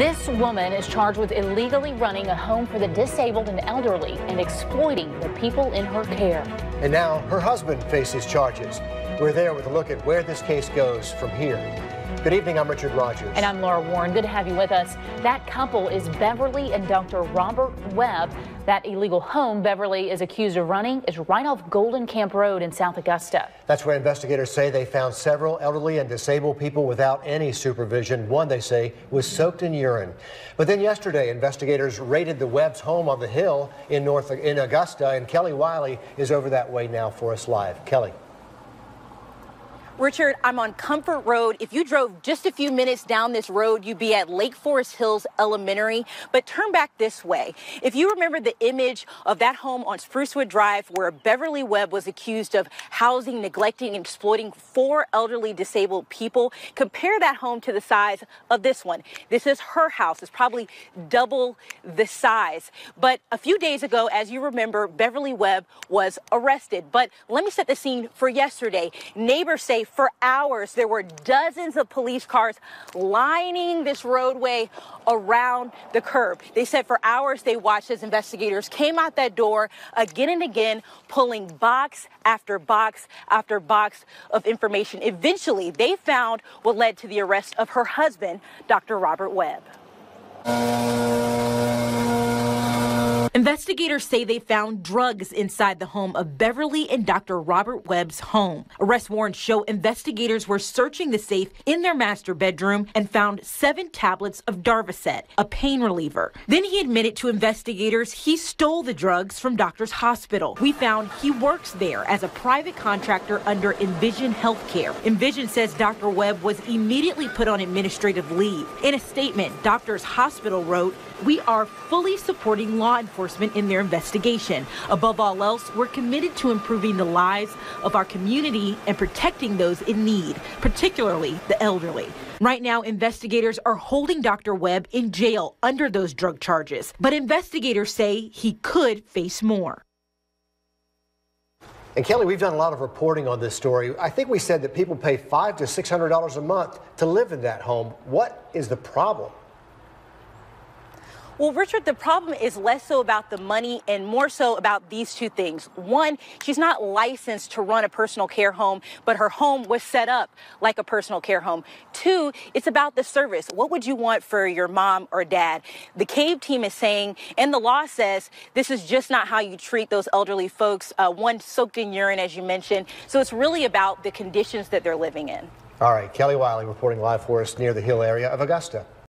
This woman is charged with illegally running a home for the disabled and elderly and exploiting the people in her care. And now her husband faces charges. We're there with a look at where this case goes from here. Good evening, I'm Richard Rogers. And I'm Laura Warren. Good to have you with us. That couple is Beverly and Dr. Robert Webb. That illegal home Beverly is accused of running is right off Golden Camp Road in South Augusta. That's where investigators say they found several elderly and disabled people without any supervision. One, they say, was soaked in urine. But then yesterday, investigators raided the Webb's home on the hill in North in Augusta, and Kelly Wiley is over that way now for us live. Kelly. Richard, I'm on Comfort Road. If you drove just a few minutes down this road, you'd be at Lake Forest Hills Elementary. But turn back this way. If you remember the image of that home on Sprucewood Drive where Beverly Webb was accused of housing, neglecting, and exploiting four elderly disabled people, compare that home to the size of this one. This is her house. It's probably double the size. But a few days ago, as you remember, Beverly Webb was arrested. But let me set the scene for yesterday. Neighbors say for hours, there were dozens of police cars lining this roadway around the curb. They said for hours they watched as investigators came out that door again and again, pulling box after box after box of information. Eventually, they found what led to the arrest of her husband, Dr. Robert Webb. Investigators say they found drugs inside the home of Beverly and Dr. Robert Webb's home. Arrest warrants show investigators were searching the safe in their master bedroom and found seven tablets of Darvocet, a pain reliever. Then he admitted to investigators he stole the drugs from Doctor's Hospital. We found he works there as a private contractor under Envision Healthcare. Envision says Dr. Webb was immediately put on administrative leave. In a statement, Doctor's Hospital wrote, We are fully supporting law enforcement in their investigation. Above all else, we're committed to improving the lives of our community and protecting those in need, particularly the elderly. Right now, investigators are holding Dr. Webb in jail under those drug charges, but investigators say he could face more. And Kelly, we've done a lot of reporting on this story. I think we said that people pay five to six hundred dollars a month to live in that home. What is the problem? Well, Richard, the problem is less so about the money and more so about these two things. One, she's not licensed to run a personal care home, but her home was set up like a personal care home. Two, it's about the service. What would you want for your mom or dad? The CAVE team is saying, and the law says, this is just not how you treat those elderly folks. Uh, one soaked in urine, as you mentioned. So it's really about the conditions that they're living in. All right, Kelly Wiley reporting live for us near the Hill area of Augusta.